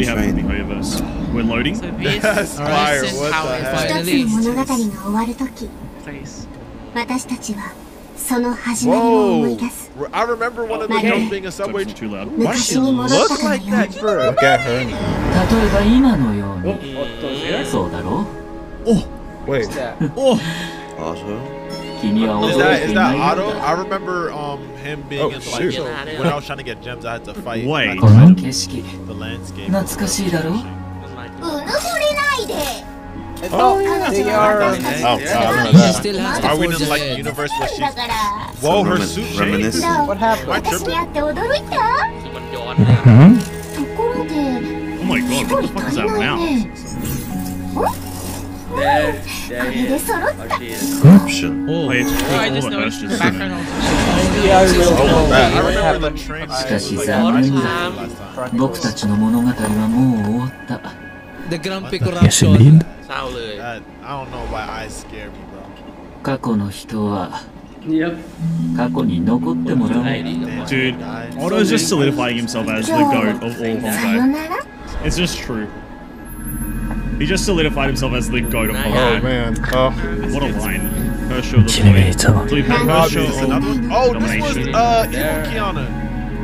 we have in the Hoyoverse. We're loading. So this Fire, this is what how the it heck? 一つ finally の物語が takes 終わるとき place. 私たちはその始まりを思い Whoa! 出す I remember one of the Okay. jumps being a Don't subway. be too loud. Why does she 昔に戻った look かの like よう that? に Look at her. 例えば今のようにそうだろ Wait. Oh, Also, Quinio. Is that is that Otto? I remember um him being oh, in shoot. So when I was trying to get gems, I had to fight. Wait. To fight him, the landscape. It's oh, oh, yeah. they are. Oh, yeah. Are we in like the universe where she? Whoa, her suit changed. What happened? Am I tripping? Mm-hmm. oh my god, what the fuck is that now? Corruption. Oh, Wait, oh, I just oh, noticed the background also. Yeah, I really oh, um, that. I remember the train. しかし残念だ。僕たちの物語はもう終わった。The Grand Prix Corruption. Yes, indeed. I don't know why I scared me, bro. 過去の人は。Yep. Dude, Otto's just solidifying himself as the goat of all Honkai. It's just true. He just solidified himself as the goat of horror. Oh man. Oh. What a line. Herrscher the Boy. Herrscher. Oh, this was uh, Evil Kiana.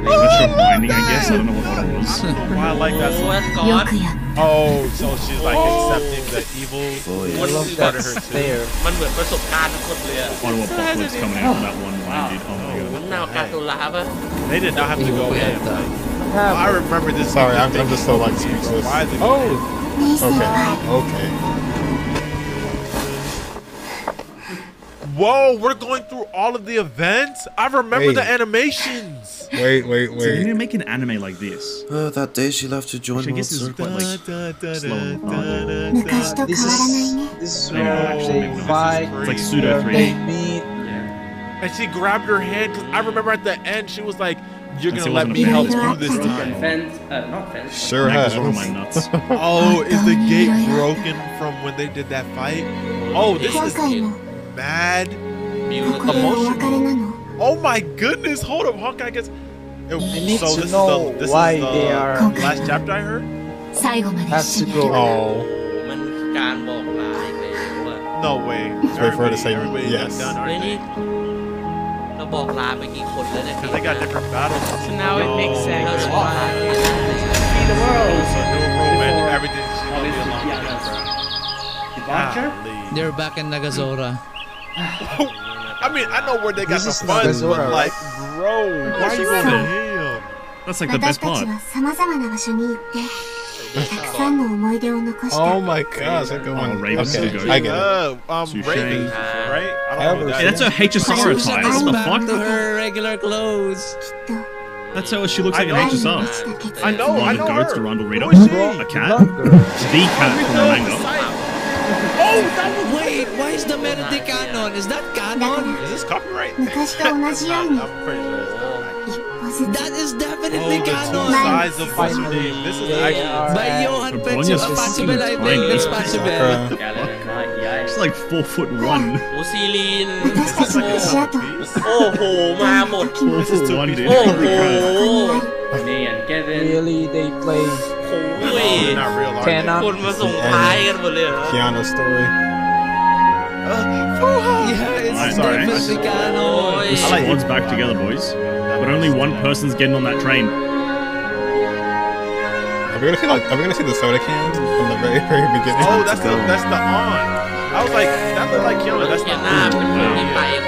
Herrscher oh, Binding, I guess. I don't know what that was. I like that song. Oh, so she's like accepting the evil. Oh, yeah. I love that stare. Otto Apocalypse coming out of that one line, dude. Oh my god. They did not have to go in. I remember this. Sorry, I'm, I'm, just so like speechless. Oh. Okay. Okay. Whoa, we're going through all of the events? I remember wait. the animations. Wait, wait, wait. So you to make an anime like this. Uh, that day she left to join Which I guess is quite like da, da. This is this is actually. This is, it's like pseudo 3D. Yeah. And she grabbed her hand because I remember at the end she was like, you're gonna let me help you this time. Fence, uh, not fence. Sure has. One my nuts. oh, is the gate broken from when they did that fight? Oh, this is mad emotional. Oh my goodness! Hold up, Hawkeye gets. I need so to this know is the, this why is the they are. Last chapter I heard. Has to go. Oh. No way. Wait for her to say yes. Done, บอกลาไปกี่คนแล้วเนี่ย Because they got different battles. So now it makes sense. เราจะว่า See the world. So new room and everything. She Oh, gonna be this is alone with Kiana's them, bro. departure. Golly. They're back in Nagazora I mean, I know where they got This the is funds, Nagazora, but like, bro, why you going to hell? That's like the 私 best たち part. は様々な場所に行って oh my gosh, I'm going. Oh, Raven okay, I get it. Uh, um, Raven, right? I don't know. Hey, that's a HSR title. What the fuck? Her regular clothes. That's how she looks like in HSR. I know, I know of goats, the Rondel Rito. A cat. the cat from the manga. Oh, Wait, why is the melody canon? Is that canon? Is this copyright? I'm pretty sure it's not. That is definitely oh, canon. Size of Pastor Dave. This is actually. Yeah, By Johan Petzold, a Pachelbel, I think. It's Pachelbel. It's like four foot one. Oh, Celine. oh, oh, my amor. This is two piece. Oh, oh. Me and Kevin. Really, they play. Oh, not real life. Kiana story. Uh, yeah, it's I'm sorry. I like one's back together, boys but only one person's getting on that train. Are we gonna see like? Are we gonna see the soda can from the very, very beginning? Oh, that's the that's the on. I was like, that looked like Kiana. That's the on. Hey.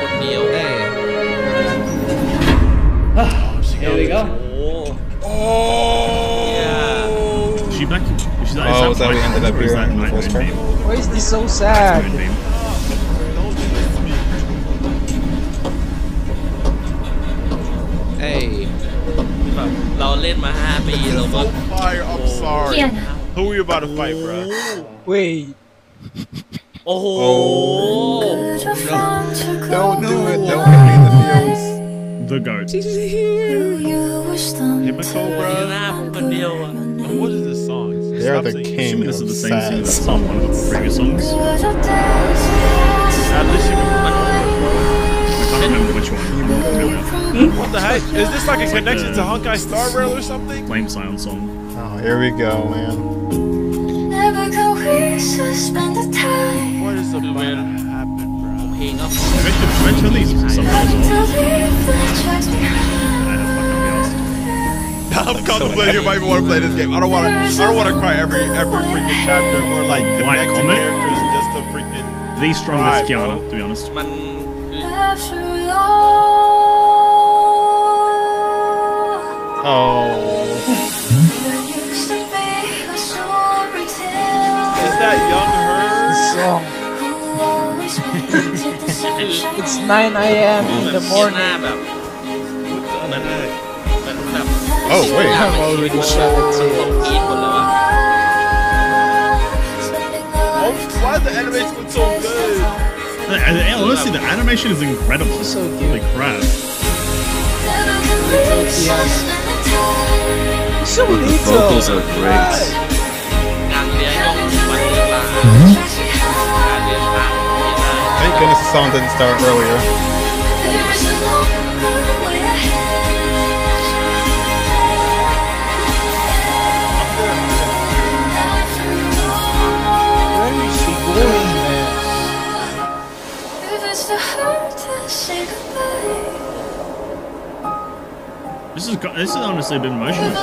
Oh, here. there we go. Oh. Yeah. Is she back? She's like, oh, is that, so we ended up here the first? Why is this so sad? Fire, I'm sorry. Who are you about to fight, bro? Wait. โอ้โห Don't do it. Don't give me the feels. The goat. Himeko, bro. What is this song? They are the king this is the same song that's on one of the previous songs. This should be Wait, is this like a connection to Honkai Star Rail or something? Flame Sound song. Oh, here we go, man. What is the time. What is happen, bro? Eventually, eventually something I'm like contemplating if I even want to play this game. I don't want to. I don't want to cry every every freaking chapter or like connect to characters just to freaking. The strongest Kiana, to be honest. Oh. Is that young her? Song. it's 9 a.m. in the morning. Oh, wait. I'm already shouted to you. Oh, why is the animation so good? Honestly, the animation is incredible. So Holy crap. Julito. The vocals are great. Mm -hmm. Thank goodness the song didn't start earlier. This is this is honestly a bit emotional. Mm-hmm.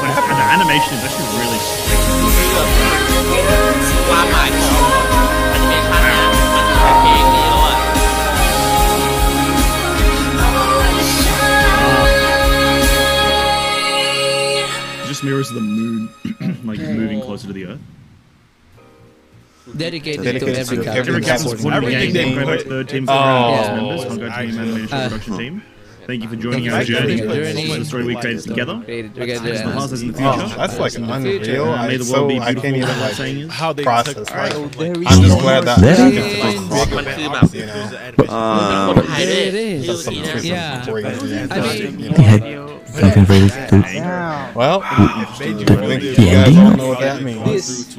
what happened to animation is actually really sick. Wow. Just mirrors the moon, like moving closer to the earth dedicated, dedicated to every to captain. Every captain's everything they put. The team's oh. members, Hongo team and leadership production team. Thank you for joining our journey. This is the story we created together. Created together. It's in the oh, future. That's like an unreal. May the world be beautiful. I can't even like how they process. I'm just glad that. There it is. Yeah. I mean, Something very good. Well, wow. the, the ending.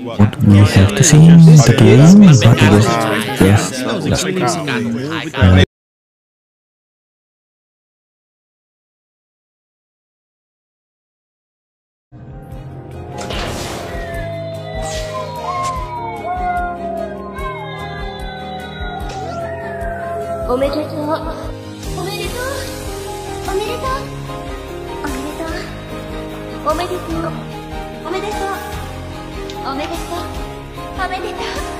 What, what we have to see in the game, but it was おめでとう。おめでとう。おめでとう。おめでとう。